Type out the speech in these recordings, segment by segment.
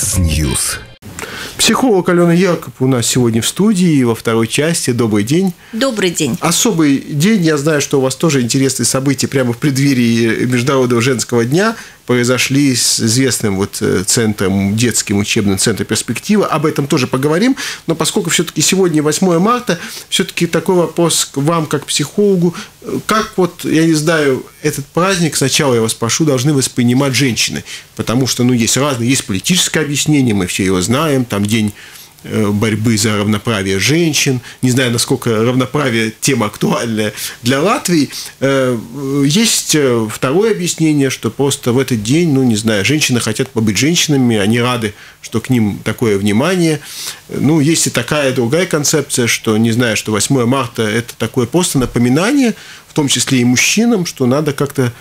Микс Ньюс. Психолог Алена Якуб у нас сегодня в студии во второй части. Добрый день. Добрый день. Особый день. Я знаю, что у вас тоже интересные события прямо в преддверии Международного женского дня произошли с известным вот э, центром, детским учебным центром «Перспектива». Об этом тоже поговорим. Но поскольку все-таки сегодня 8 марта, все-таки такой вопрос к вам, как психологу. Как вот, я не знаю, этот праздник, сначала я вас прошу, должны воспринимать женщины? Потому что, ну, есть разные, есть политическое объяснение, мы все его знаем, там день борьбы за равноправие женщин. Не знаю, насколько равноправие тема актуальная для Латвии. Э, есть э, второе объяснение, что просто в этот день, ну, не знаю, женщины хотят побыть женщинами, они рады, что к ним такое внимание. Ну, есть и такая другая концепция, что, не знаю, что 8 марта – это такое просто напоминание, в том числе и мужчинам, что надо как-то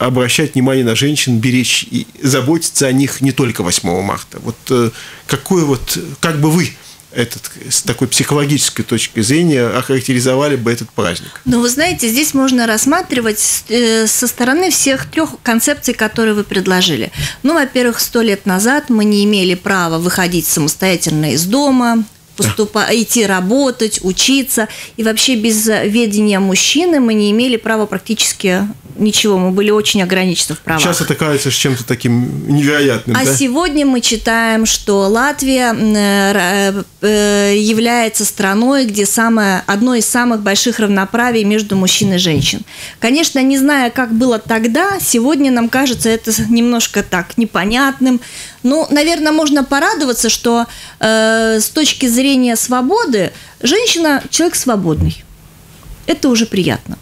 обращать внимание на женщин, беречь и заботиться о них не только 8 марта. Вот э, какой вот, как бы вы этот, с такой психологической точки зрения охарактеризовали бы этот праздник? Ну, вы знаете, здесь можно рассматривать э, со стороны всех трех концепций, которые вы предложили. Ну, во-первых, сто лет назад мы не имели права выходить самостоятельно из дома, поступать, идти работать, учиться. И вообще без ведения мужчины мы не имели права практически ничего, мы были очень ограничены в правах. Сейчас это кажется чем-то таким невероятным. А да? сегодня мы читаем, что Латвия э, э, является страной, где самое, одно из самых больших равноправий между мужчин и женщин. Конечно, не зная, как было тогда, сегодня нам кажется это немножко так непонятным. Ну, наверное, можно порадоваться, что э, с точки зрения свободы женщина человек свободный. Это уже приятно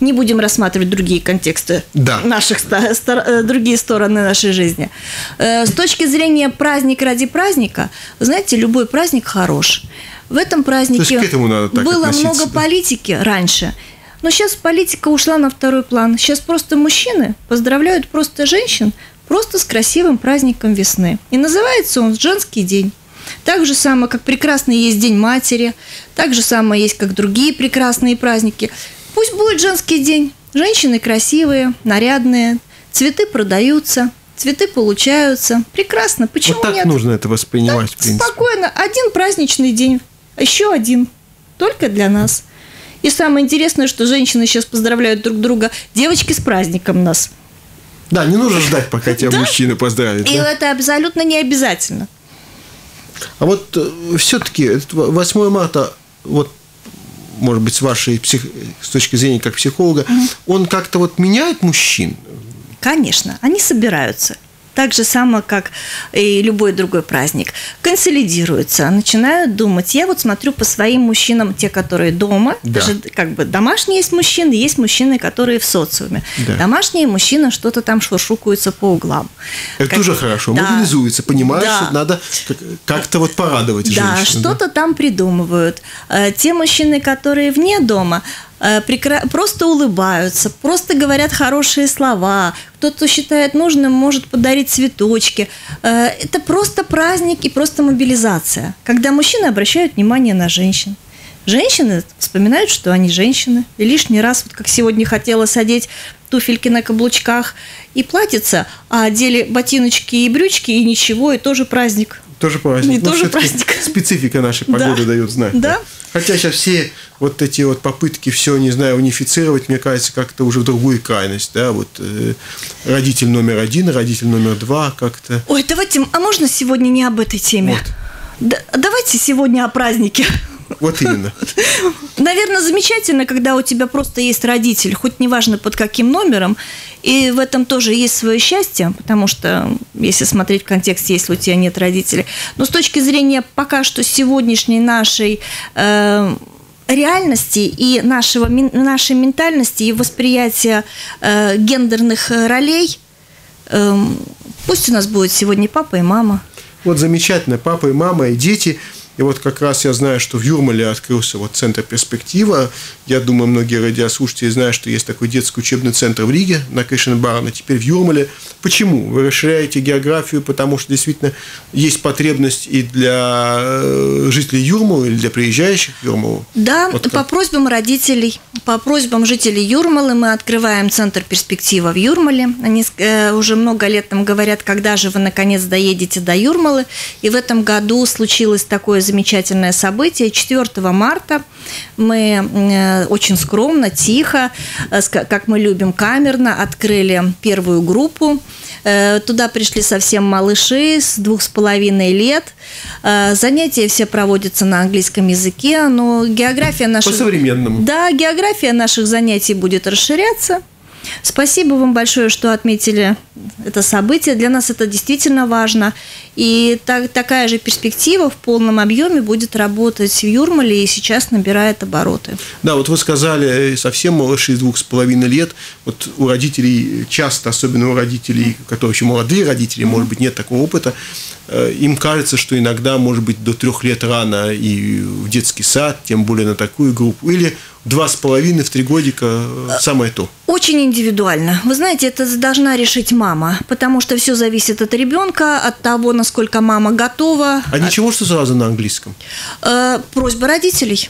не будем рассматривать другие контексты да. наших э, другие стороны нашей жизни. Э, с точки зрения праздника ради праздника, знаете, любой праздник хорош. В этом празднике было много политики раньше. Но сейчас политика ушла на второй план. Сейчас просто мужчины поздравляют просто женщин просто с красивым праздником весны. И называется он «Женский день». Так же самое, как прекрасный есть День матери, так же самое есть, как другие прекрасные праздники. Пусть будет женский день. Женщины красивые, нарядные, цветы продаются, цветы получаются. Прекрасно. Почему вот так нет? нужно это воспринимать, так, в принципе. Спокойно. Один праздничный день, еще один. Только для нас. И самое интересное, что женщины сейчас поздравляют друг друга. Девочки с праздником нас. Да, не нужно ждать, пока тебя мужчины поздравят. И это абсолютно не обязательно. А вот э, все-таки 8 марта, вот может быть, с вашей псих... с точки зрения как психолога, угу. он как-то вот меняет мужчин? Конечно, они собираются так же само, как и любой другой праздник, консолидируются, начинают думать. Я вот смотрю по своим мужчинам, те, которые дома, да. даже как бы домашние есть мужчины, есть мужчины, которые в социуме. Да. Домашние мужчины что-то там шуршукаются по углам. Это как... тоже хорошо, да. мобилизуются, понимают, да. что надо как-то вот порадовать да, женщину. Что-то да, что-то там придумывают. Э, те мужчины, которые вне дома, просто улыбаются, просто говорят хорошие слова. Кто-то считает нужным, может подарить цветочки. Э, это просто праздник и просто мобилизация, когда мужчины обращают внимание на женщин. Женщины вспоминают, что они женщины. И лишний раз, вот как сегодня хотелось одеть туфельки на каблучках и платьица, а одели ботиночки и брючки, и ничего, и тоже праздник. Тоже праздник. И ну, тоже праздник. Специфика нашей погоды да. дает знать. Да. да. Хотя сейчас все вот эти вот попытки все, не знаю, унифицировать, мне кажется, как-то уже в другую крайность, да, вот э, родитель номер один, родитель номер два как-то. Ой, давайте, а можно сегодня не об этой теме? Вот. Да, давайте сегодня о празднике. Вот именно. Наверное, замечательно, когда у тебя просто есть родитель, хоть неважно под каким номером, и в этом тоже есть свое счастье, потому что, если смотреть в контексте, если у тебя нет родителей. Но с точки зрения пока что сегодняшней нашей э, реальности и нашего, нашей ментальности и восприятия э, гендерных ролей, э, пусть у нас будет сегодня папа и мама. Вот замечательно, папа и мама и дети – И вот как раз я знаю, что в Юрмале открылся вот центр «Перспектива». Я думаю, многие радиослушатели знают, что есть такой детский учебный центр в Риге на Кришенбарне, теперь в Юрмале. Почему? Вы расширяете географию, потому что действительно есть потребность и для э, жителей Юрмалы, или для приезжающих в Юрмалу? Да, вот по просьбам родителей, по просьбам жителей Юрмалы мы открываем центр «Перспектива» в Юрмале. Они э, уже много лет нам говорят, когда же вы наконец доедете до Юрмалы. И в этом году случилось такое замечательное событие. 4 марта мы э, очень скромно, тихо, э, как мы любим, камерно открыли первую группу. Э, туда пришли совсем малыши с двух с половиной лет. Занятия все проводятся на английском языке, но география наших... По-современному. Да, география наших занятий будет расширяться. Спасибо вам большое, что отметили это событие. Для нас это действительно важно. И так, такая же перспектива в полном объеме будет работать в Юрмале и сейчас набирает обороты. Да, вот вы сказали, э, совсем малыши двух с половиной лет. Вот у родителей часто, особенно у родителей, которые еще молодые родители, может быть, нет такого опыта, э, им кажется, что иногда, может быть, до трех лет рано и в детский сад, тем более на такую группу. Или два с половиной в три годика э, самое то. Очень индивидуально. Вы знаете, это должна решить мама, потому что все зависит от ребенка, от того, насколько мама готова. А ничего, что сразу на английском? Э, просьба родителей.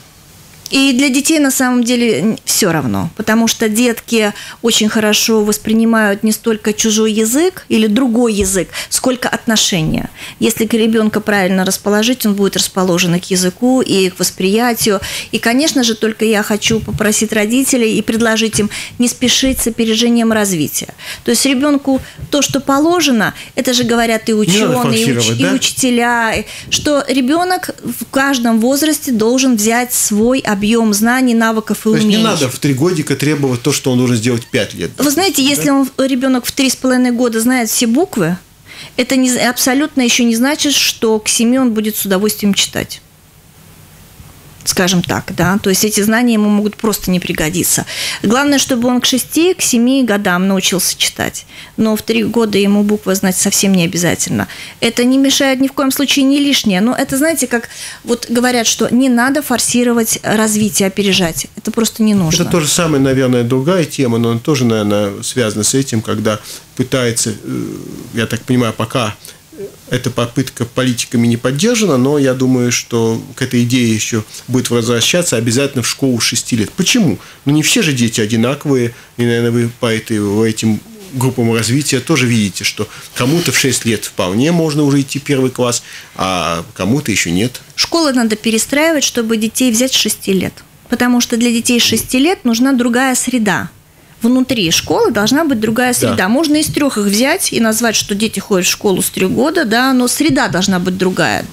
И для детей на самом деле все равно, потому что детки очень хорошо воспринимают не столько чужой язык или другой язык, сколько отношения. Если ребенка правильно расположить, он будет расположен к языку и к восприятию. И, конечно же, только я хочу попросить родителей и предложить им не спешить с опережением развития. То есть ребенку то, что положено, это же говорят и ученые, и, уч- да? и учителя, что ребенок в каждом возрасте должен взять свой объем знаний, навыков и то умений. не надо в три годика требовать то, что он должен сделать пять лет. Вы знаете, да? если он, ребенок в три с половиной года знает все буквы, это не, абсолютно еще не значит, что к семи он будет с удовольствием читать скажем так, да, то есть эти знания ему могут просто не пригодиться. Главное, чтобы он к 6, к 7 годам научился читать, но в 3 года ему буквы знать совсем не обязательно. Это не мешает ни в коем случае не лишнее, но это, знаете, как вот говорят, что не надо форсировать развитие, опережать, это просто не нужно. Это то же самое, наверное, другая тема, но тоже, наверное, связана с этим, когда пытается, э, я так понимаю, пока эта попытка политиками не поддержана, но я думаю, что к этой идее еще будет возвращаться обязательно в школу 6 лет. Почему? Ну, не все же дети одинаковые, и, наверное, вы по этой, этим группам развития тоже видите, что кому-то в 6 лет вполне можно уже идти первый класс, а кому-то еще нет. Школы надо перестраивать, чтобы детей взять с 6 лет. Потому что для детей 6 лет нужна другая среда внутри школы должна быть другая среда. Да. Можно из трех их взять и назвать, что дети ходят в школу с трех года, да, но среда должна быть другая.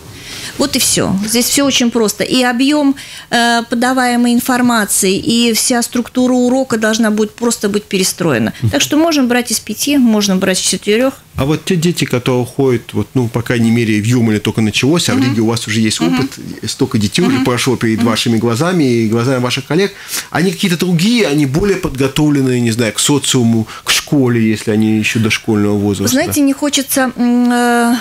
Вот и все. Здесь все очень просто. И объем э, подаваемой информации, и вся структура урока должна будет просто быть перестроена. Так что можем брать из пяти, можно брать из четырех. А вот те дети, которые ходят, вот, ну, по крайней мере, в Юмале только началось, а в Риге у вас уже есть опыт, столько детей уже прошло перед вашими глазами и глазами ваших коллег, они какие-то другие, они более подготовленные, не знаю, к социуму, к школе, если они еще дошкольного возраста. Знаете, не хочется э,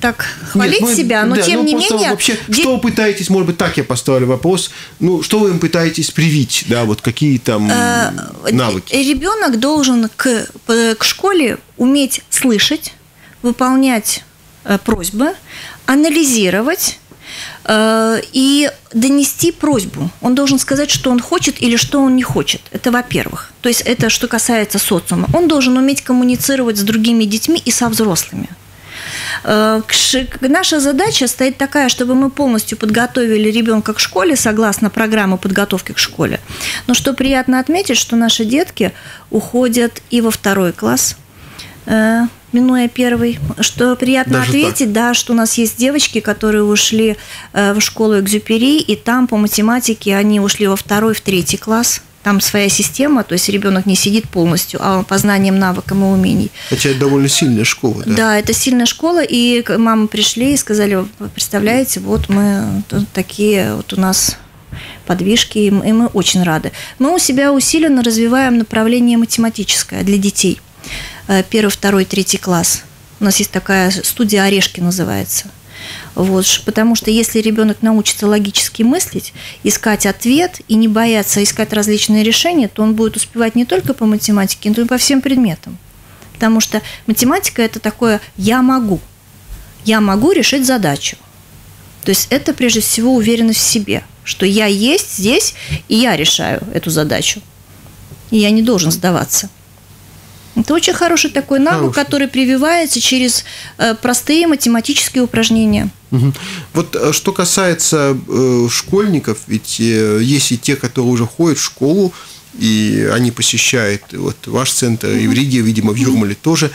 так хвалить Нет, ну, себя, но да, тем ну, не менее... Вообще, де... что вы пытаетесь, может быть, так я поставлю вопрос, ну, что вы им пытаетесь привить, да, вот какие там э, навыки? Ребенок должен к, к школе уметь слышать, выполнять э, просьбы, анализировать, э, и донести просьбу. Он должен сказать, что он хочет или что он не хочет. Это во-первых. То есть это что касается социума. Он должен уметь коммуницировать с другими детьми и со взрослыми. Э, наша задача стоит такая, чтобы мы полностью подготовили ребенка к школе согласно программы подготовки к школе. Но что приятно отметить, что наши детки уходят и во второй класс, э, минуя первый. Что приятно Даже ответить, так? да, что у нас есть девочки, которые ушли э, в школу Экзюпери, и там по математике они ушли во второй, в третий класс там своя система, то есть ребенок не сидит полностью, а по знаниям, навыкам и умений. Хотя это довольно сильная школа, да? Да, это сильная школа, и мамы пришли и сказали, представляете, вот мы такие, вот у нас подвижки, и мы очень рады. Мы у себя усиленно развиваем направление математическое для детей. Э, первый, второй, третий класс. У нас есть такая студия «Орешки» называется – Вот, потому что если ребенок научится логически мыслить, искать ответ и не бояться искать различные решения, то он будет успевать не только по математике, но и по всем предметам. Потому что математика – это такое «я могу». Я могу решить задачу. То есть это прежде всего уверенность в себе, что я есть здесь, и я решаю эту задачу. И я не должен сдаваться. Это очень хороший такой навык, хороший. который прививается через э, простые математические упражнения. Угу. Вот э, что касается э, школьников, ведь э, есть и те, которые уже ходят в школу, и они посещают вот ваш центр, и в Риге, видимо, в Юрмале тоже.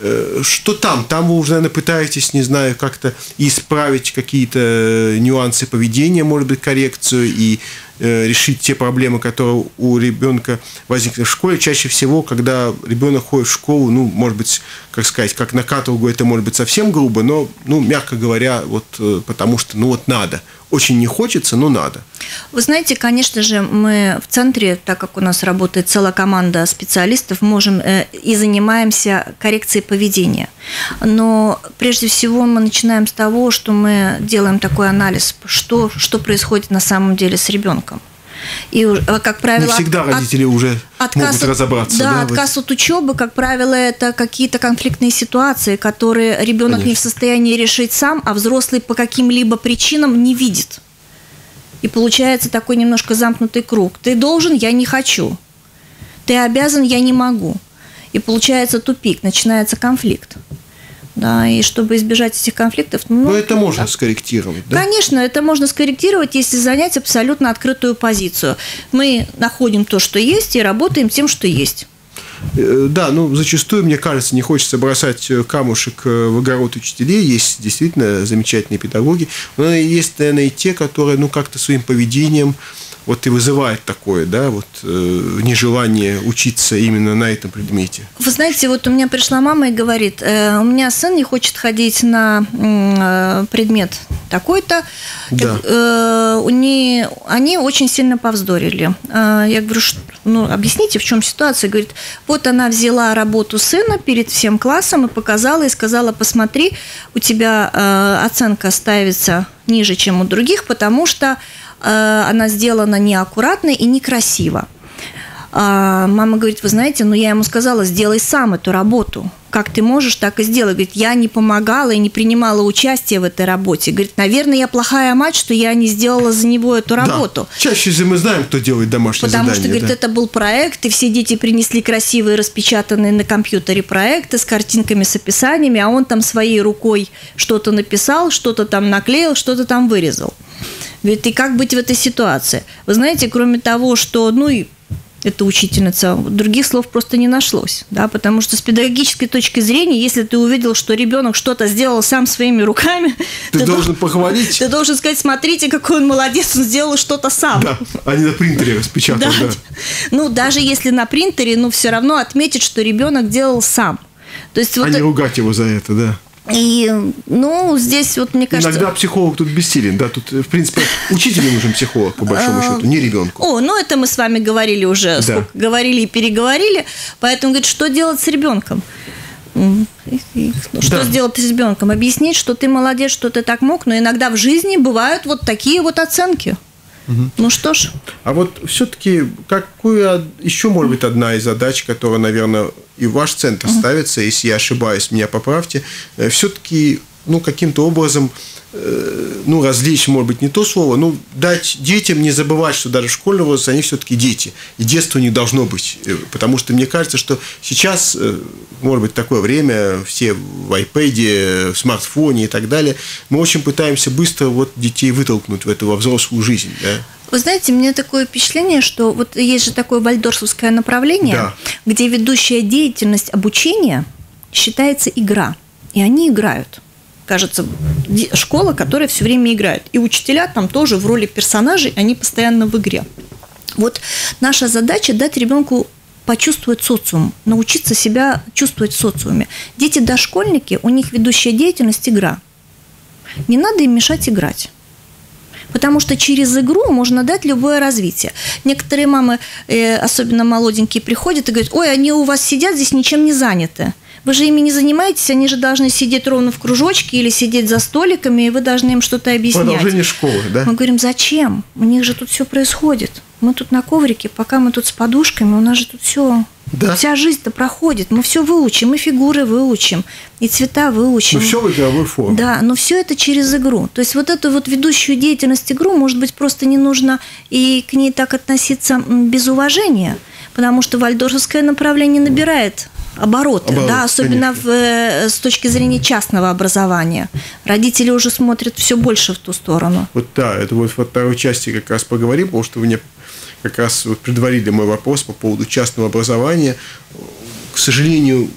Э, что там? Там вы уже, наверное, пытаетесь, не знаю, как-то исправить какие-то нюансы поведения, может быть, коррекцию и решить те проблемы, которые у ребенка возникли в школе. Чаще всего, когда ребенок ходит в школу, ну, может быть, как сказать, как на каторгу, это может быть совсем грубо, но, ну, мягко говоря, вот э, потому что, ну, вот надо – очень не хочется, но надо. Вы знаете, конечно же, мы в центре, так как у нас работает целая команда специалистов, можем э, и занимаемся коррекцией поведения. Но прежде всего мы начинаем с того, что мы делаем такой анализ, что, что происходит на самом деле с ребенком. И, э, как правило, не всегда от, родители уже отказ могут от, разобраться. Да, да отказ от учебы, как правило, это какие-то конфликтные ситуации, которые ребенок Конечно. не в состоянии решить сам, а взрослый по каким-либо причинам не видит. И получается такой немножко замкнутый круг. Ты должен, я не хочу. Ты обязан, я не могу. И получается тупик, начинается конфликт да, и чтобы избежать этих конфликтов. Ну, Но это можно да. скорректировать, да? Конечно, это можно скорректировать, если занять абсолютно открытую позицию. Мы находим то, что есть, и работаем тем, что есть. Э, да, ну зачастую, мне кажется, не хочется бросать э, камушек э, в огород учителей. Есть действительно замечательные педагоги. Но есть, наверное, и те, которые, ну, как-то своим поведением вот и вызывает такое, да, вот э, нежелание учиться именно на этом предмете? Вы знаете, вот у меня пришла мама и говорит, э, у меня сын не хочет ходить на э, предмет такой-то. Да. Э, они, они очень сильно повздорили. Э, я говорю, что, ну, объясните, в чем ситуация? Говорит, вот она взяла работу сына перед всем классом и показала, и сказала, посмотри, у тебя э, оценка ставится ниже, чем у других, потому что она сделана неаккуратно и некрасиво. А мама говорит, вы знаете, ну я ему сказала, сделай сам эту работу. Как ты можешь, так и сделай. Говорит, я не помогала и не принимала участие в этой работе. Говорит, наверное, я плохая мать, что я не сделала за него эту работу. Да. Чаще всего мы знаем, кто делает домашнее Потому задание. Потому что, говорит, да. это был проект, и все дети принесли красивые распечатанные на компьютере проекты с картинками, с описаниями, а он там своей рукой что-то написал, что-то там наклеил, что-то там вырезал. Говорит, и как быть в этой ситуации? Вы знаете, кроме того, что, ну, и эта учительница, других слов просто не нашлось, да, потому что с педагогической точки зрения, если ты увидел, что ребенок что-то сделал сам своими руками, ты, ты должен похвалить. Ты должен сказать, смотрите, какой он молодец, он сделал что-то сам. Да, а не на принтере распечатал, да. да. Ну, даже если на принтере, ну, все равно отметить, что ребенок делал сам. То есть, а вот не ругать его за это, да. И, ну, здесь вот, мне кажется... Иногда психолог тут бессилен, да, тут, в принципе, учителю нужен психолог, по большому а, счету, не ребенку. О, ну, это мы с вами говорили уже, да. сколько говорили и переговорили, поэтому, говорит, что делать с ребенком? Что да. сделать с ребенком? Объяснить, что ты молодец, что ты так мог, но иногда в жизни бывают вот такие вот оценки. Угу. Ну что ж. А вот все-таки какую еще может быть одна из задач, которая, наверное, и ваш центр угу. ставится, если я ошибаюсь, меня поправьте, э, все-таки ну, каким-то образом Э, ну, развлечь, может быть, не то слово, ну, дать детям не забывать, что даже в школьном возрасте они все-таки дети, и детство не должно быть, э, потому что мне кажется, что сейчас, э, может быть, такое время, все в iPad, в смартфоне и так далее, мы очень пытаемся быстро вот детей вытолкнуть в эту во взрослую жизнь, да? Вы знаете, у меня такое впечатление, что вот есть же такое вальдорфовское направление, да. где ведущая деятельность обучения считается игра, и они играют кажется, школа, которая все время играет. И учителя там тоже в роли персонажей, они постоянно в игре. Вот наша задача дать ребенку почувствовать социум, научиться себя чувствовать в социуме. Дети дошкольники, у них ведущая деятельность – игра. Не надо им мешать играть. Потому что через игру можно дать любое развитие. Некоторые мамы, э, особенно молоденькие, приходят и говорят, ой, они у вас сидят здесь, ничем не заняты. Вы же ими не занимаетесь, они же должны сидеть ровно в кружочке или сидеть за столиками, и вы должны им что-то объяснять. Продолжение школы, да? Мы говорим, зачем? У них же тут все происходит. Мы тут на коврике, пока мы тут с подушками, у нас же тут все Да. Вся жизнь-то проходит, мы все выучим, и фигуры выучим, и цвета выучим. Ну, все в игровой форме. Да, но все это через игру. То есть вот эту вот ведущую деятельность игру, может быть, просто не нужно и к ней так относиться без уважения, потому что вальдорфское направление набирает обороты, Оборот, да, особенно конечно. в, э, с точки зрения частного образования. Родители уже смотрят все больше в ту сторону. Вот да, это вот во второй части как раз поговорим, потому что вы мне как раз вот предварили мой вопрос по поводу частного образования. К сожалению,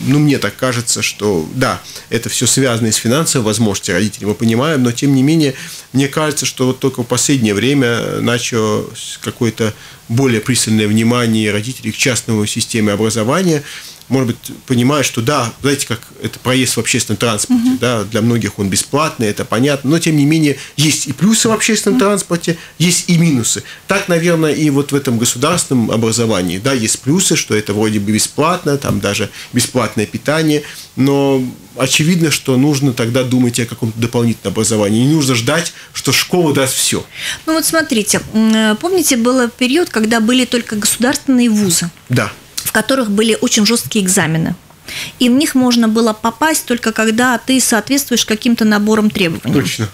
ну, мне так кажется, что да, это все связано и с финансовой возможностью родителей, мы понимаем, но тем не менее, мне кажется, что вот только в последнее время начало какое-то более пристальное внимание родителей к частной системе образования, может быть, понимают, что да, знаете, как это проезд в общественном транспорте, да, для многих он бесплатный, это понятно, но тем не менее есть и плюсы в общественном транспорте, есть и минусы. Так, наверное, и вот в этом государственном образовании, да, есть плюсы, что это вроде бы бесплатно, там даже бесплатное питание, но очевидно, что нужно тогда думать о каком-то дополнительном образовании. Не нужно ждать, что школа даст все. Ну вот смотрите, м, помните, был период, когда были только государственные вузы, Да. В которых были очень жесткие экзамены. И в них можно было попасть только когда ты соответствуешь каким-то наборам требований. Точно.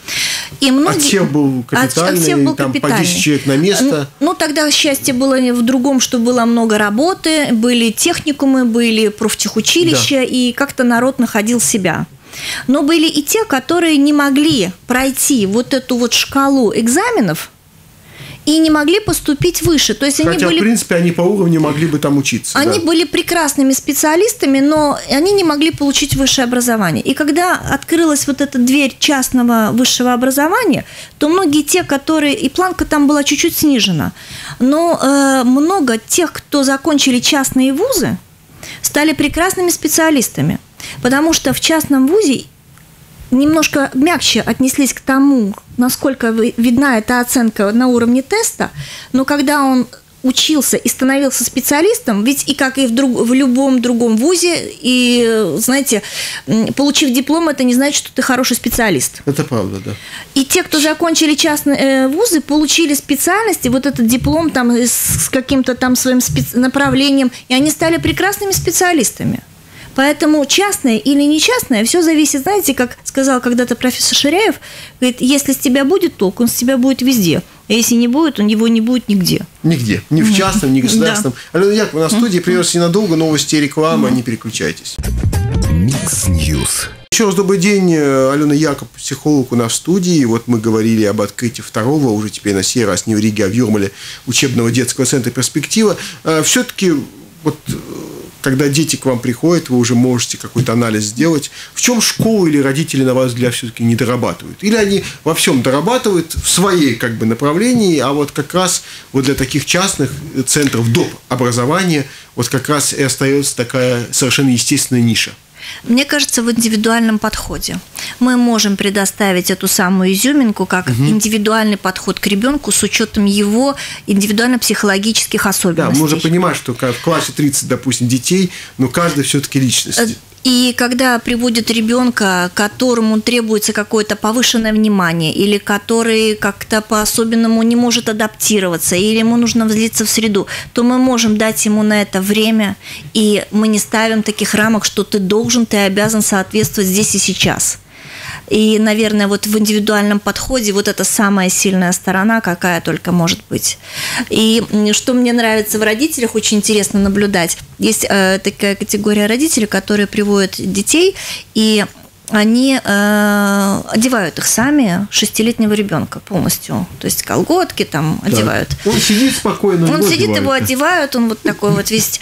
И многие... Отсев был капитальный, Отсев был там по капитальный. 10 человек на место. Ну, тогда счастье было в другом, что было много работы, были техникумы, были профтехучилища, и как-то народ находил себя. Но были и те, которые не могли пройти вот эту вот шкалу экзаменов и не могли поступить выше. То есть они Хотя, были в принципе, они по уровню могли бы там учиться. они да. были прекрасными специалистами, но они не могли получить высшее образование. И когда открылась вот эта дверь частного высшего образования, то многие те, которые... И планка там была чуть-чуть снижена. Но э, много тех, кто закончили частные вузы, стали прекрасными специалистами. Потому что в частном вузе немножко мягче отнеслись к тому, насколько видна эта оценка на уровне теста, но когда он учился и становился специалистом, ведь и как и в, друг- в любом другом вузе, и, знаете, получив диплом, это не значит, что ты хороший специалист. Это правда, да. И те, кто закончили частные э, вузы, получили специальности, вот этот диплом там с с каким-то там своим спец- направлением, и они стали прекрасными специалистами. Поэтому частное или не частное, все зависит, знаете, как сказал когда-то профессор Ширяев, говорит, если с тебя будет толк, он с тебя будет везде. А если не будет, он его не будет нигде. Нигде. Ни в частном, ни в государственном. Алена Яковлевна, в студии прервемся ненадолго. Новости и реклама. Не переключайтесь. Микс Ньюс. Еще раз добрый день, э, Алена Якуб, психолог у нас в студии. Вот мы говорили об открытии второго, уже теперь на сей раз не в Риге, а в Юрмале, учебного детского центра «Перспектива». Все-таки вот э, когда дети к вам приходят, вы уже можете какой-то анализ сделать. В чем школа или родители, на ваш взгляд, все-таки не дорабатывают? Или они во всем дорабатывают в своей как бы направлении, а вот как раз вот для таких частных центров доп. образования вот как раз и остается такая совершенно естественная ниша. Мне кажется, в индивидуальном подходе мы можем предоставить эту самую изюминку как индивидуальный подход к ребенку с учетом его индивидуально-психологических Да, особенностей. мы уже понимаем, что в классе 30, допустим, детей, но каждый все-таки личность. И когда приводят ребенка, которому требуется какое-то повышенное внимание, или который как-то по-особенному не может адаптироваться, или ему нужно влиться в среду, то мы можем дать ему на это время, и мы не ставим таких рамок, что ты должен, ты обязан соответствовать здесь и сейчас. И, наверное, вот в индивидуальном подходе вот это самая сильная сторона, какая только может быть. И что мне нравится в родителях, очень интересно наблюдать. Есть э, такая категория родителей, которые приводят детей, и они э, одевают их сами, шестилетнего ребенка полностью. То есть колготки там одевают. Он сидит спокойно. Он его сидит, его одевают. одевают, он вот такой вот весь...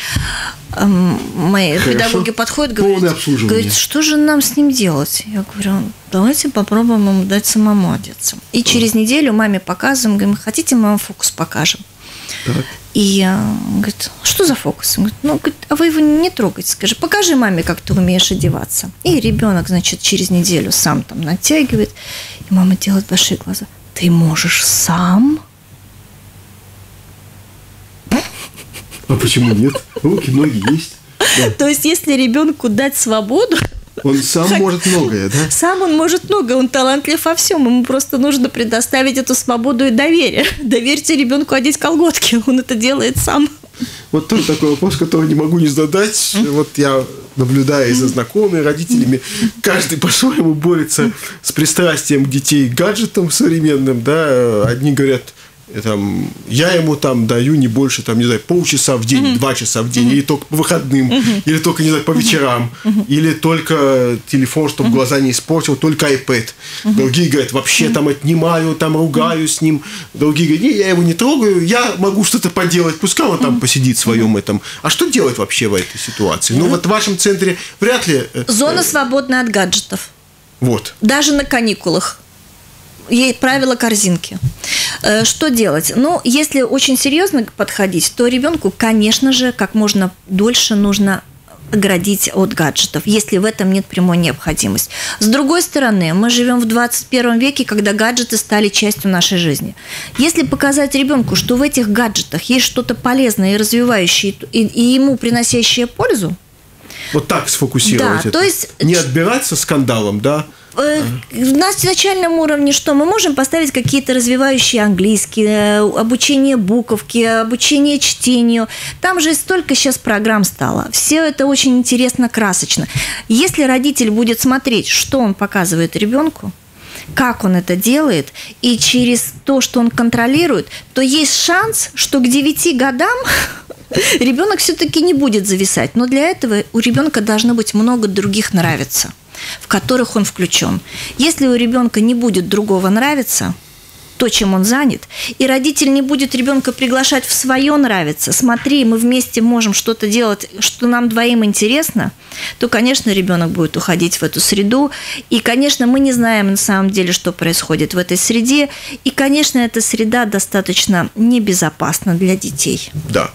эм, Мои Хорошо. педагоги подходят, говорят, говорят, что же нам с ним делать? Я говорю, давайте попробуем ему дать самому одеться. И через неделю маме показываем, говорим, хотите, мы вам фокус покажем. Так. И э, он говорит, что за фокус? Он говорит, ну, говорит, а вы его не трогайте, скажи, покажи маме, как ты умеешь одеваться. И ребенок, значит, через неделю сам там натягивает, и мама делает большие глаза. Ты можешь сам? А почему нет? Руки, ноги есть. То есть, если ребенку дать свободу, Он сам может многое, да? сам он может много, он талантлив во всем. Ему просто нужно предоставить эту свободу и доверие. Доверьте ребенку одеть колготки, он это делает сам. Вот тоже такой вопрос, который не могу не задать. Вот я наблюдая за знакомыми, родителями, каждый по-своему борется с пристрастием детей к гаджетам современным, да. Одни говорят, там, я ему там даю не больше, там, не знаю, полчаса в день, два часа в день, или только по выходным, или только, не знаю, по вечерам, или только телефон, чтобы глаза не испортил, только iPad. Другие говорят, вообще там отнимаю, там ругаю с ним. Другие говорят, не, я его не трогаю, я могу что-то поделать, пускай он там посидит в своем этом. А что делать вообще в этой ситуации? Ну, вот в вашем центре вряд ли... э, Зона свободна от гаджетов. Вот. Даже на каникулах. Ей правила корзинки. Э, Что делать? Ну, если очень серьезно подходить, то ребенку, конечно же, как можно дольше нужно оградить от гаджетов, если в этом нет прямой необходимости. С другой стороны, мы живем в 21 веке, когда гаджеты стали частью нашей жизни. Если показать ребенку, что в этих гаджетах есть что-то полезное и развивающее, и, и ему приносящее пользу, Вот так сфокусировать Да, это. то есть- Не отбирать со скандалом, да? Э, На начальном уровне что? Мы можем поставить какие-то развивающие английский, э, обучение буковки, обучение чтению. Там же столько сейчас программ стало. Все это очень интересно, красочно. Если родитель будет смотреть, что он показывает ребенку, как он это делает, и через то, что он контролирует, то есть шанс, что к 9 годам ребенок все-таки не будет зависать. Но для этого у ребенка должно быть много других нравится, в которых он включен. Если у ребенка не будет другого нравиться, то, чем он занят, и родитель не будет ребенка приглашать в свое нравится, смотри, мы вместе можем что-то делать, что нам двоим интересно, то, конечно, ребенок будет уходить в эту среду. И, конечно, мы не знаем на самом деле, что происходит в этой среде. И, конечно, эта среда достаточно небезопасна для детей. Да.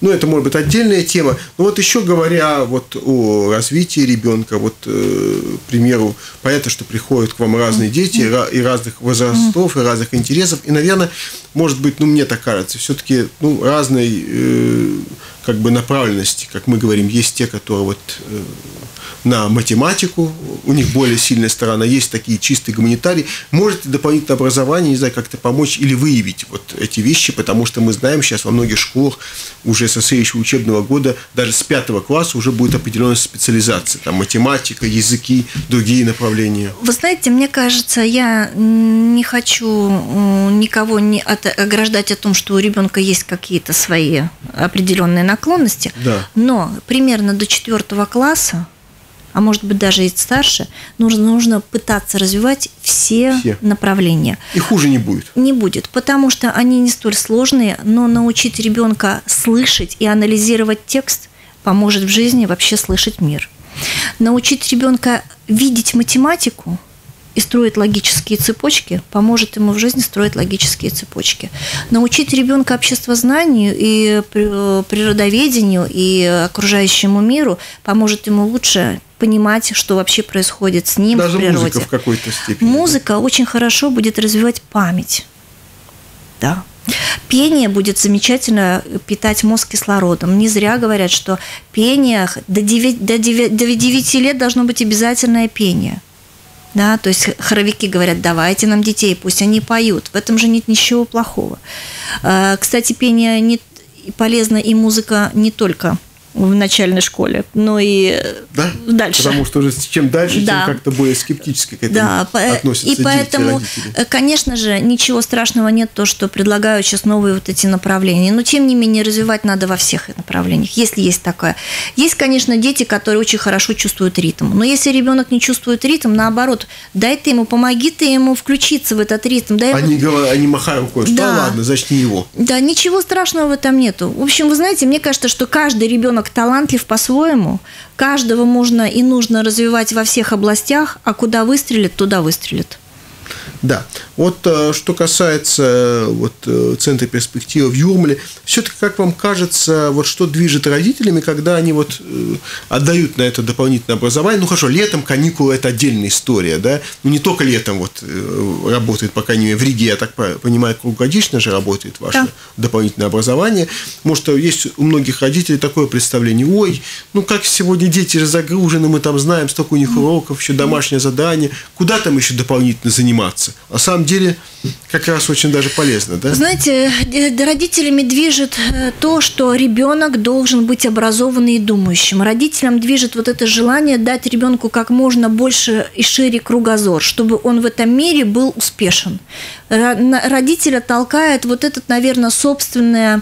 Ну, это может быть отдельная тема. Но вот еще говоря вот о развитии ребенка, вот, э, к примеру, понятно, что приходят к вам разные дети и разных возрастов, и разных интересов. И, наверное, может быть, ну, мне так кажется, все-таки ну, разной э, как бы направленности, как мы говорим, есть те, которые вот э, на математику, у них более сильная сторона, есть такие чистые гуманитарии. Можете дополнительное образование, не знаю, как-то помочь или выявить вот эти вещи, потому что мы знаем сейчас во многих школах уже со следующего учебного года, даже с пятого класса уже будет определенная специализация, там математика, языки, другие направления. Вы знаете, мне кажется, я не хочу никого не ограждать о том, что у ребенка есть какие-то свои определенные наклонности, Да. но примерно до четвертого класса, а может быть даже и старше, нужно, нужно пытаться развивать все, Все. направления. И хуже не будет. Не будет, потому что они не столь сложные, но научить ребенка слышать и анализировать текст поможет в жизни вообще слышать мир. Научить ребенка видеть математику и строить логические цепочки поможет ему в жизни строить логические цепочки. Научить ребенка обществознанию и при- природоведению и окружающему миру поможет ему лучше понимать, что вообще происходит с ним Даже в природе. музыка в какой-то степени. Музыка очень хорошо будет развивать память. Да. Пение будет замечательно питать мозг кислородом. Не зря говорят, что пение до 9, до 9, до 9 лет должно быть обязательное пение. Да, то есть хоровики говорят, давайте нам детей, пусть они поют. В этом же нет ничего плохого. А, Кстати, пение не полезно и музыка не только в начальной школе, но и Да? дальше. Потому что уже чем дальше, Да. тем как-то более скептически к этому Да, по- относятся и дети, поэтому, родители. э, конечно же, ничего страшного нет то, что предлагают сейчас новые вот эти направления. Но тем не менее развивать надо во всех направлениях, если есть такое. Есть, конечно, дети, которые очень хорошо чувствуют ритм. Но если ребенок не чувствует ритм, наоборот, дай ты ему, помоги ты ему включиться в этот ритм. Дай ему- Они, говорят, они махают рукой, что Да. ладно, значит не его. да, ничего страшного в этом нету. В общем, вы знаете, мне кажется, что каждый ребенок талантлив по-своему. Каждого можно и нужно развивать во всех областях, а куда выстрелит, туда выстрелит. Да. Вот э, что касается э, вот, э, Центра перспективы в Юрмале, все-таки, как вам кажется, вот что движет родителями, когда они вот отдают на это дополнительное образование? Ну, хорошо, летом каникулы – это отдельная история, да? Ну, не только летом вот работает, по крайней мере, в Риге, я так понимаю, круглогодично же работает ваше да. дополнительное образование. Может, есть у многих родителей такое представление, ой, ну, как сегодня дети же загружены, мы там знаем, столько у них уроков, еще домашнее задание, куда там еще дополнительно заниматься? Заниматься. На самом деле, как раз очень даже полезно, да? Знаете, родителями движет э, то, что ребенок должен быть образованным и думающим. Родителям движет вот это желание дать ребенку как можно больше и шире кругозор, чтобы он в этом мире был успешен. Родителя толкает вот этот, наверное, собственный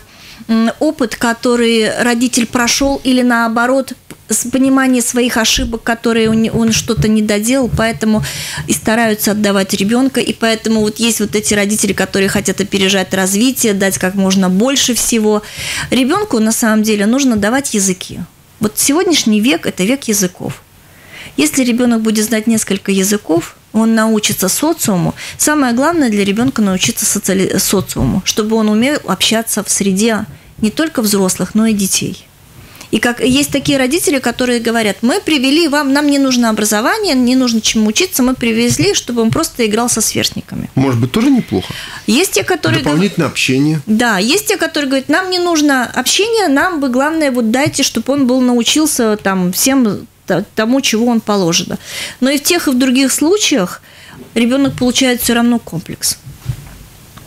опыт, который родитель прошел, или наоборот с понимания своих ошибок, которые он, он что-то не доделал, поэтому и стараются отдавать ребенка, и поэтому вот есть вот эти родители, которые хотят опережать развитие, дать как можно больше всего. Ребенку на самом деле нужно давать языки. Вот сегодняшний век – это век языков. Если ребенок будет знать несколько языков, он научится социуму. Самое главное для ребенка научиться социали... социуму, чтобы он умел общаться в среде не только взрослых, но и детей. И как есть такие родители, которые говорят, мы привели вам, нам не нужно образование, не нужно чему учиться, мы привезли, чтобы он просто играл со сверстниками. Может быть, тоже неплохо. Есть те, которые... Дополнительное общение. Да, есть те, которые говорят, нам не нужно общение, нам бы главное вот дайте, чтобы он был научился там всем тому, чего он положено. Но и в тех, и в других случаях ребенок получает все равно комплекс.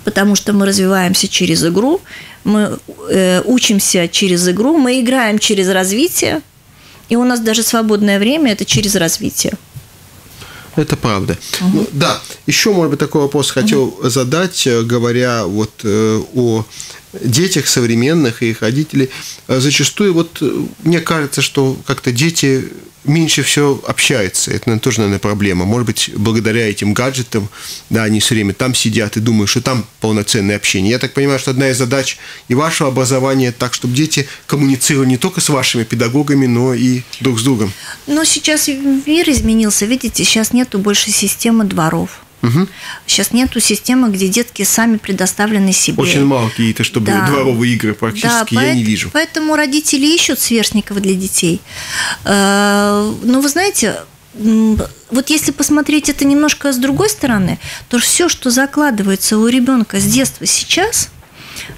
Потому что мы развиваемся через игру, мы э, учимся через игру, мы играем через развитие, и у нас даже свободное время это через развитие. Это правда. Угу. Ну, да, еще, может быть, такой вопрос хотел угу. задать, э, говоря вот э, о детях современных и их родителей. Э, зачастую вот мне кажется, что как-то дети меньше всего общаются. Это наверное, тоже, наверное, проблема. Может быть, благодаря этим гаджетам, да, они все время там сидят и думают, что там полноценное общение. Я так понимаю, что одна из задач и вашего образования так, чтобы дети коммуницировали не только с вашими педагогами, но и друг с другом. Но сейчас мир изменился. Видите, сейчас нету больше системы дворов. Угу. Сейчас нету системы, где детки сами предоставлены себе. Очень мало какие-то, чтобы да. дворовые игры практически да, я не вижу. Поэтому родители ищут сверстников для детей. Э, но вы знаете, вот если посмотреть это немножко с другой стороны, то все, что закладывается у ребенка с детства сейчас,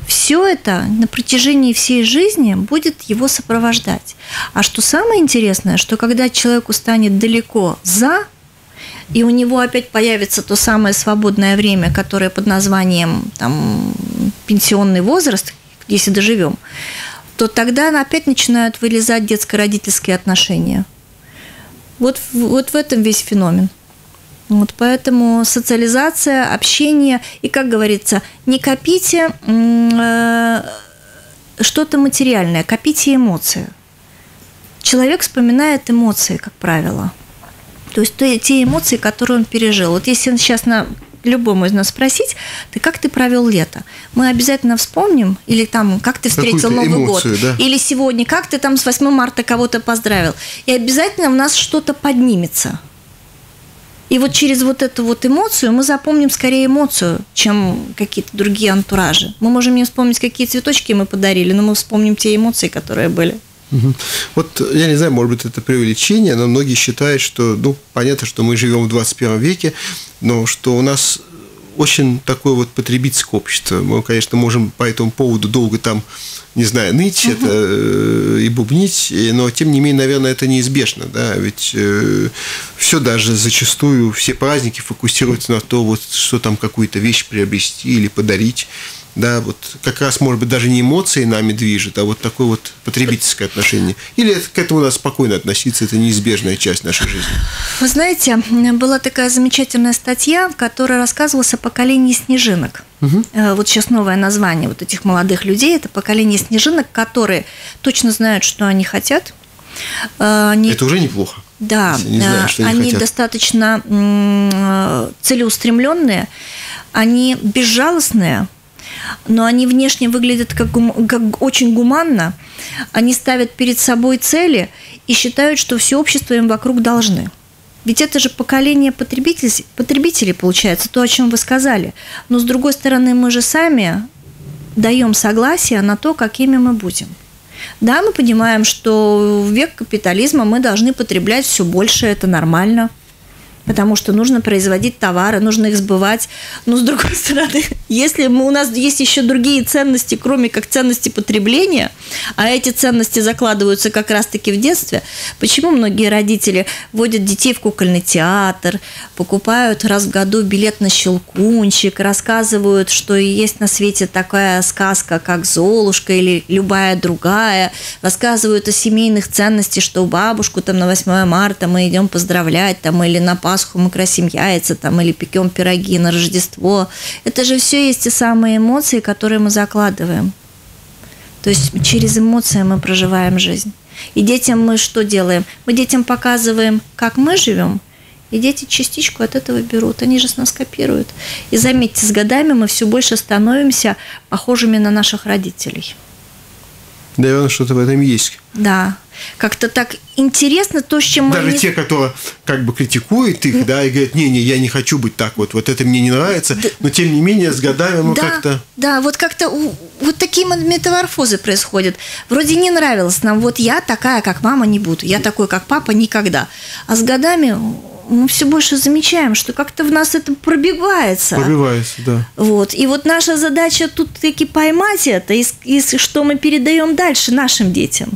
все это на протяжении всей жизни будет его сопровождать. А что самое интересное, что когда человеку станет далеко за и у него опять появится то самое свободное время, которое под названием там, пенсионный возраст, если доживем, то тогда опять начинают вылезать детско-родительские отношения. Вот, вот в этом весь феномен. Вот поэтому социализация, общение и, как говорится, не копите э, что-то материальное, копите эмоции. Человек вспоминает эмоции, как правило – то есть те эмоции, которые он пережил. Вот если сейчас на любому из нас спросить, ты как ты провел лето? Мы обязательно вспомним, или там, как ты встретил Новый эмоцию, год, да? или сегодня, как ты там с 8 марта кого-то поздравил. И обязательно у нас что-то поднимется. И вот через вот эту вот эмоцию мы запомним скорее эмоцию, чем какие-то другие антуражи. Мы можем не вспомнить, какие цветочки мы подарили, но мы вспомним те эмоции, которые были. Вот я не знаю, может быть, это преувеличение, но многие считают, что, ну, понятно, что мы живем в 21 веке, но что у нас очень такое вот потребительское общество. Мы, конечно, можем по этому поводу долго там, не знаю, ныть угу. это э, и бубнить, но тем не менее, наверное, это неизбежно, да, ведь э, все даже зачастую, все праздники фокусируются на то, вот что там какую-то вещь приобрести или подарить да, вот как раз, может быть, даже не эмоции нами движет, а вот такое вот потребительское отношение. Или к этому надо спокойно относиться, это неизбежная часть нашей жизни? Вы знаете, была такая замечательная статья, в которой рассказывалось о поколении снежинок. Угу. Вот сейчас новое название вот этих молодых людей – это поколение снежинок, которые точно знают, что они хотят. Э, они... Это уже неплохо. Да, не знаю, что они, они хотят. достаточно целеустремленные, они безжалостные, но они внешне выглядят как, как очень гуманно. Они ставят перед собой цели и считают, что все общество им вокруг должны. Ведь это же поколение потребителей, потребителей, получается, то, о чем вы сказали. Но, с другой стороны, мы же сами даем согласие на то, какими мы будем. Да, мы понимаем, что в век капитализма мы должны потреблять все больше, это нормально – потому что нужно производить товары, нужно их сбывать. Но с другой стороны, если мы, у нас есть еще другие ценности, кроме как ценности потребления, а эти ценности закладываются как раз-таки в детстве, почему многие родители водят детей в кукольный театр, покупают раз в году билет на щелкунчик, рассказывают, что есть на свете такая сказка, как Золушка или любая другая, рассказывают о семейных ценностях, что бабушку там на 8 марта мы идем поздравлять там или на Пасху мы красим яйца там, или пекем пироги на Рождество. Это же все есть те самые эмоции, которые мы закладываем. То есть через эмоции мы проживаем жизнь. И детям мы что делаем? Мы детям показываем, как мы живем, и дети частичку от этого берут. Они же с нас копируют. И заметьте, с годами мы все больше становимся похожими на наших родителей. Наверное, что-то в этом есть. Да. Как-то так интересно то, с чем Даже мы... Даже те, кто как бы критикует их, да, и говорят, не-не, я не хочу быть так вот, вот это мне не нравится, да. но тем не менее с годами мы да, как-то... Да, вот как-то вот такие метаморфозы происходят. Вроде не нравилось нам, вот я такая, как мама, не буду, я такой, как папа, никогда. А с годами мы все больше замечаем, что как-то в нас это пробивается. Пробивается, да. Вот. И вот наша задача тут таки поймать это, и, и что мы передаем дальше нашим детям.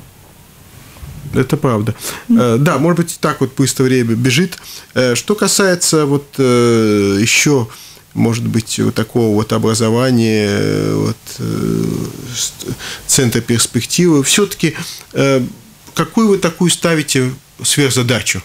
Это правда. Mm. Да, может быть, так вот быстро время бежит. Э, что касается вот э, еще может быть, вот такого вот образования, вот, центра перспективы, все-таки какую вы такую ставите сверхзадачу?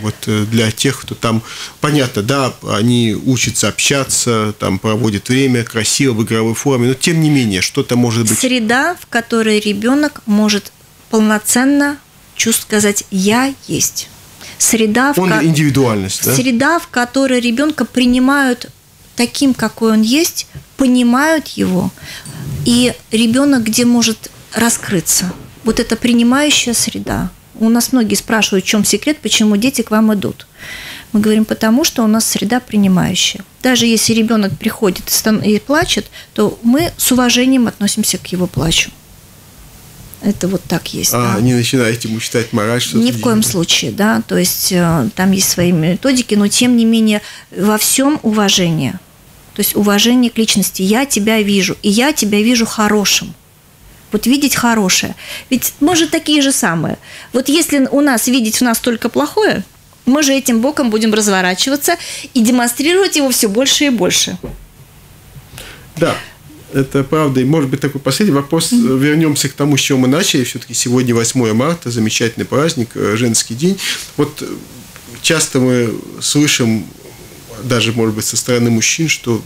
Вот для тех, кто там, понятно, да, они учатся общаться, там проводят время красиво в игровой форме, но тем не менее, что-то может быть... Среда, в которой ребенок может полноценно чувств сказать «я есть». Среда, он в индивидуальность, да? Среда, в которой ребенка принимают таким, какой он есть, понимают его, и ребенок где может раскрыться. Вот это принимающая среда. У нас многие спрашивают, в чем секрет, почему дети к вам идут. Мы говорим, потому что у нас среда принимающая. Даже если ребенок приходит и плачет, то мы с уважением относимся к его плачу. Это вот так есть. А, да. не начинаете ему читать мораль, что Ни в коем случае, да. То есть э, там есть свои методики, но тем не менее во всем уважение. То есть уважение к личности. Я тебя вижу, и я тебя вижу хорошим. Вот видеть хорошее. Ведь мы же такие же самые. Вот если у нас видеть в нас только плохое, мы же этим боком будем разворачиваться и демонстрировать его все больше и больше. Да, это правда. И, может быть, такой последний вопрос. Mm-hmm. Вернемся к тому, с чего мы начали. Все-таки сегодня 8 марта, замечательный праздник, э, женский день. Вот э, часто мы слышим, даже, может быть, со стороны мужчин, что,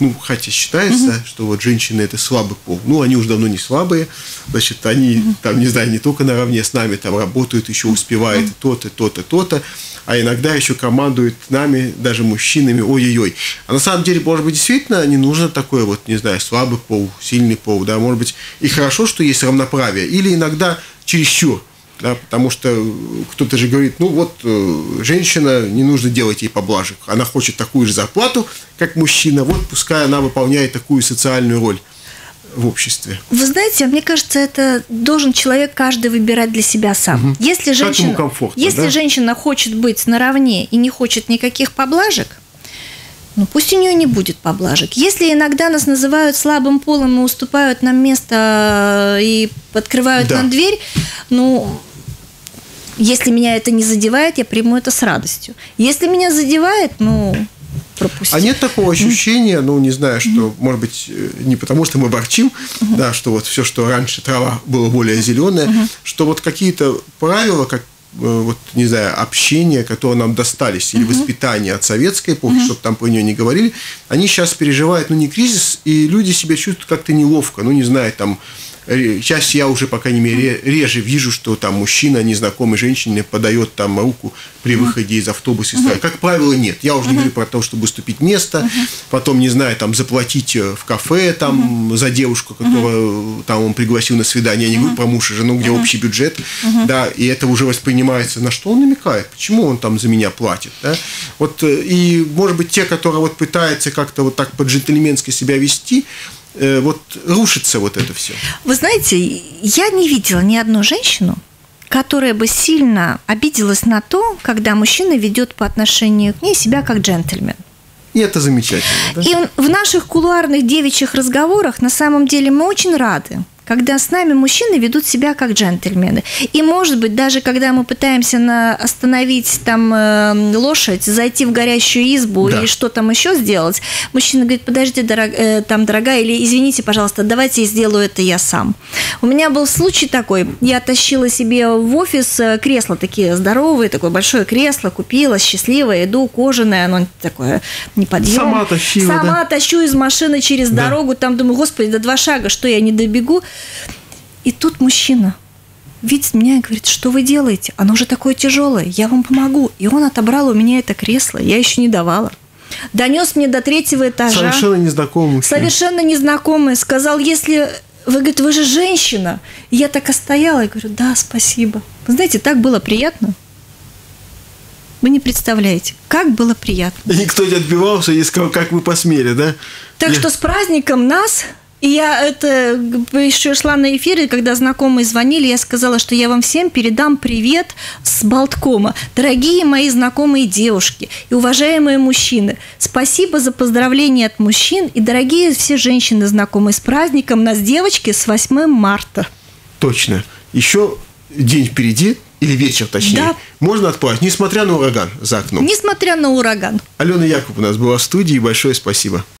ну, хотя считается, mm-hmm. что вот женщины – это слабый пол. Ну, они уже давно не слабые. Значит, они, mm-hmm. там, не знаю, не только наравне с нами там работают, еще успевают mm-hmm. то-то, то-то, то-то а иногда еще командует нами, даже мужчинами, ой-ой-ой. А на самом деле, может быть, действительно не нужно такой вот, не знаю, слабый пол, сильный пол, да, может быть, и хорошо, что есть равноправие, или иногда чересчур, да, потому что кто-то же говорит, ну вот, э, женщина, не нужно делать ей поблажек, она хочет такую же зарплату, как мужчина, вот пускай она выполняет такую социальную роль в обществе? Вы знаете, мне кажется, это должен человек каждый выбирать для себя сам. Угу. Если женщина, если да? женщина хочет быть наравне и не хочет никаких поблажек, ну пусть у нее не будет поблажек. Если иногда нас называют слабым полом и уступают нам место и открывают да. нам дверь, ну если меня это не задевает, я приму это с радостью. Если меня задевает, ну пропустить. А нет такого ощущения, ну, не знаю, что, может быть, э, не потому, что мы борчим, да, что вот все, что раньше трава было более зеленая, что вот какие-то правила, как вот, не знаю, общения, которые нам достались, или воспитание от советской эпохи, чтобы там про нее не говорили, они сейчас переживают, ну, не кризис, и люди себя чувствуют как-то неловко, ну, не знаю, там, сейчас я уже, по крайней мере, ре- реже вижу, что там мужчина незнакомой женщине подает там руку при выходе из автобуса. стоит. Как правило, нет. Я уже не говорю про то, чтобы уступить место, потом, не знаю, там заплатить э, в кафе там за девушку, которую там он пригласил на свидание. Я не говорю про муж и жену, где общий бюджет. Да, и это уже воспринимается, на что он намекает, почему он там за меня платит. Да? Вот, э, и, может быть, те, которые вот пытаются как-то вот так по-джентльменски себя вести, э, вот рушится вот это все. Вы знаете, я не видела ни одну женщину, которая бы сильно обиделась на то, когда мужчина ведет по отношению к ней себя как джентльмен. И это замечательно. Да? И в наших кулуарных девичьих разговорах на самом деле мы очень рады, когда с нами мужчины ведут себя как джентльмены. И, может быть, даже когда мы пытаемся на, остановить там э, лошадь, зайти в горящую избу Да. или что там еще сделать, мужчина говорит, подожди, дорог- э, там, дорогая, или извините, пожалуйста, давайте я сделаю это я сам. У меня был случай такой, я тащила себе в офис э, кресла такие здоровые, такое большое кресло, купила, счастливое, иду, кожаное, оно такое неподъемное. Сама тащила, да? Сама тащу из машины через Да. дорогу, там думаю, господи, до два шага, что я не добегу. И тут мужчина видит меня и говорит, что вы делаете? Оно же такое тяжелое, я вам помогу. И он отобрал у меня это кресло, я еще не давала. Донес мне до третьего этажа. Совершенно незнакомый. Совершенно незнакомый. Сказал, если... Вы, говорит, вы же женщина. И я так остояла и говорю, да, спасибо. Вы знаете, так было приятно. Вы не представляете, как было приятно. И никто не отбивался и сказал, как вы посмели, да? Так Я- что с праздником нас. И я это еще шла на эфире, когда знакомые звонили, я сказала, что я вам всем передам привет с Болткома. Дорогие мои знакомые девушки и уважаемые мужчины, спасибо за поздравления от мужчин и дорогие все женщины, знакомые с праздником, нас девочки с 8 марта. Точно. Еще день впереди, или вечер точнее, Да. можно отплавать, несмотря на ураган за окном. Несмотря на ураган. Алена Якуб у нас была в студии, большое спасибо.